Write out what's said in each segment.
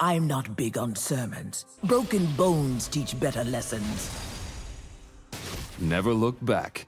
I'm not big on sermons. Broken bones teach better lessons. Never look back.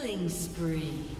Killing spree.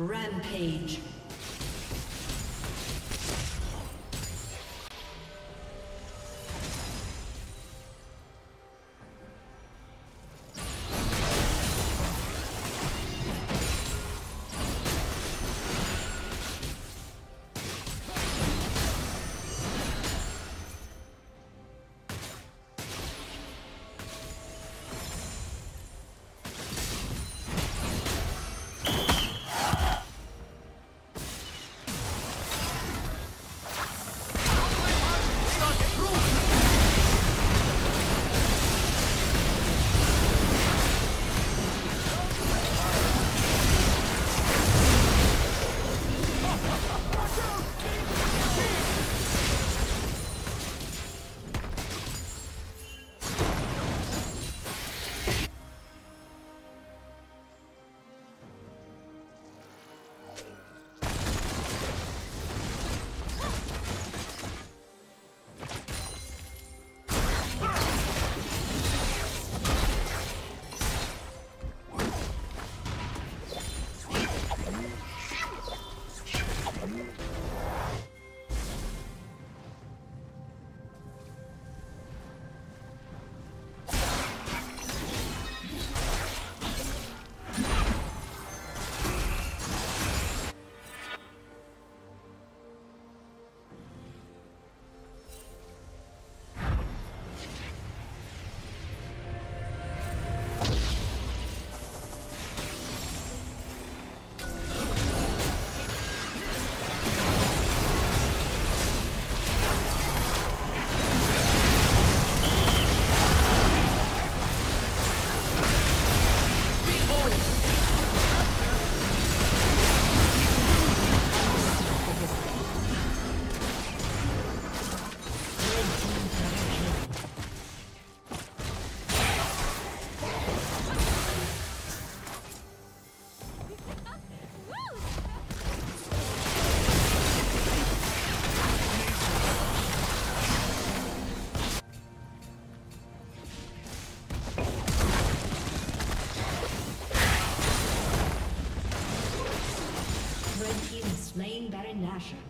Rampage. Baron Nashor.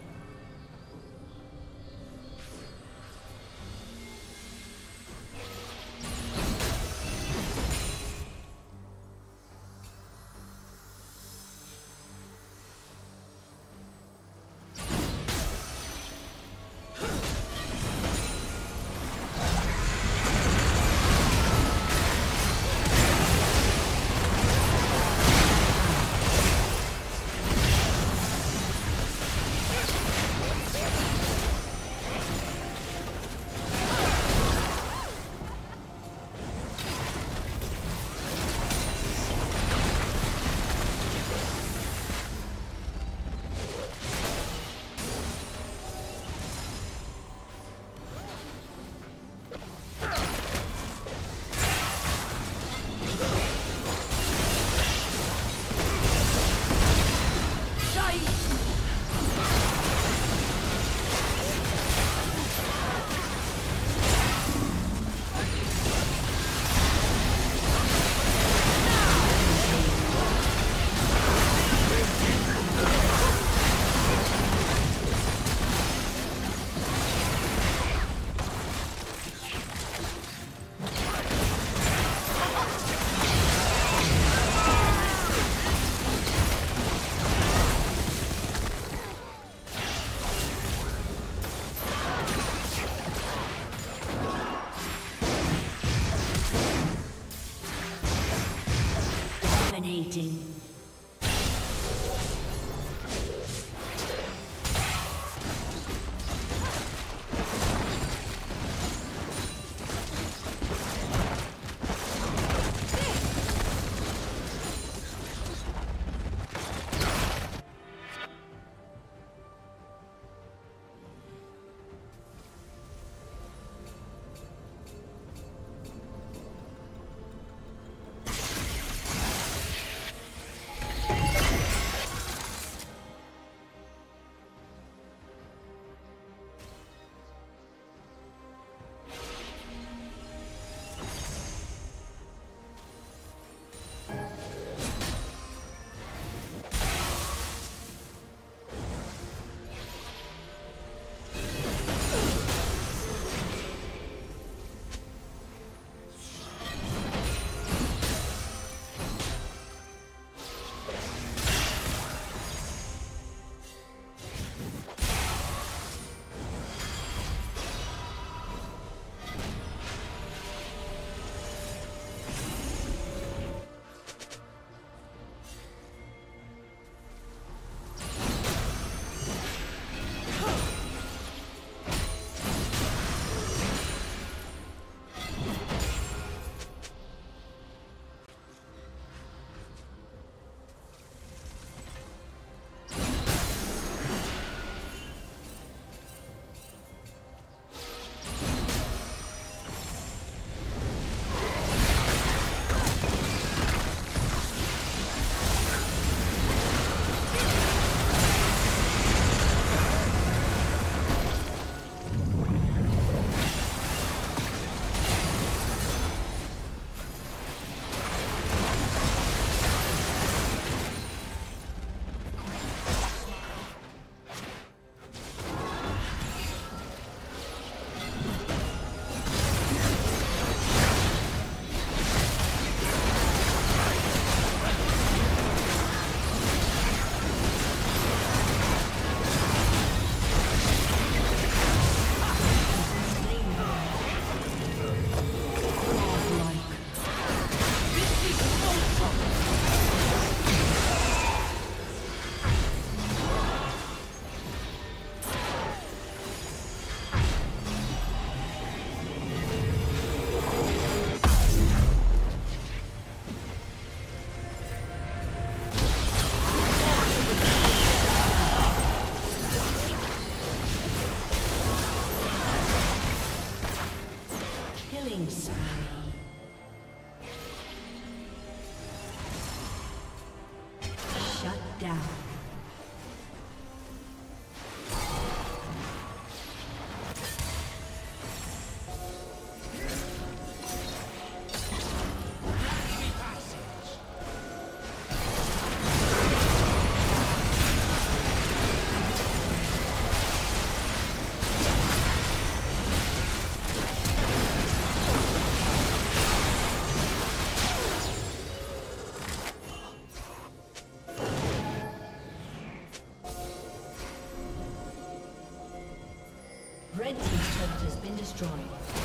Destroyed.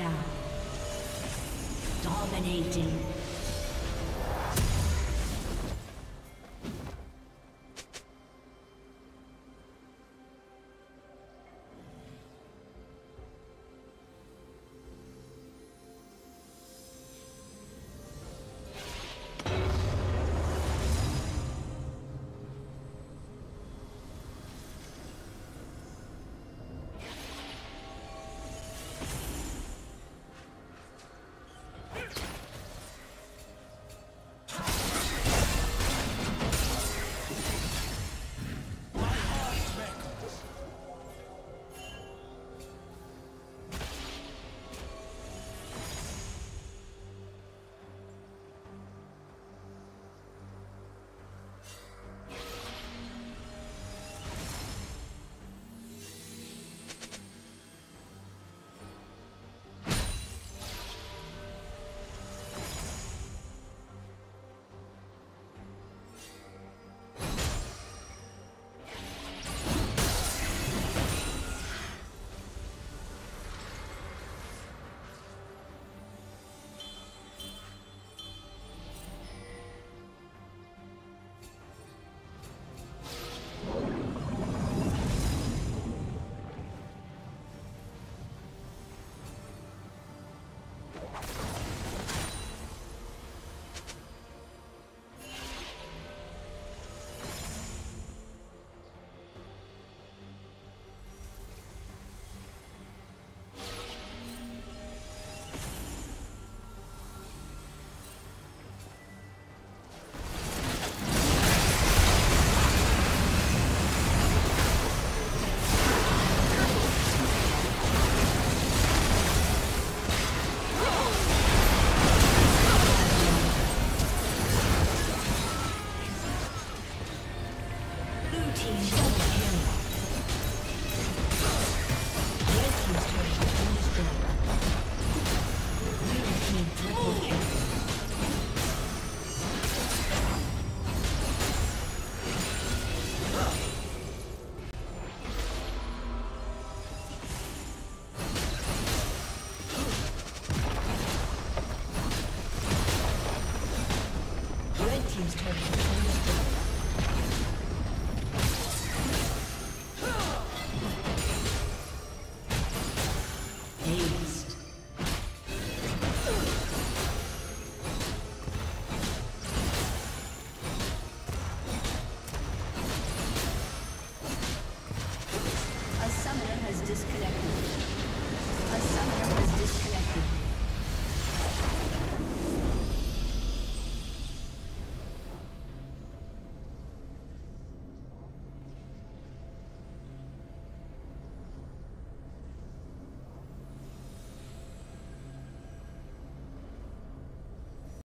Down. Dominating.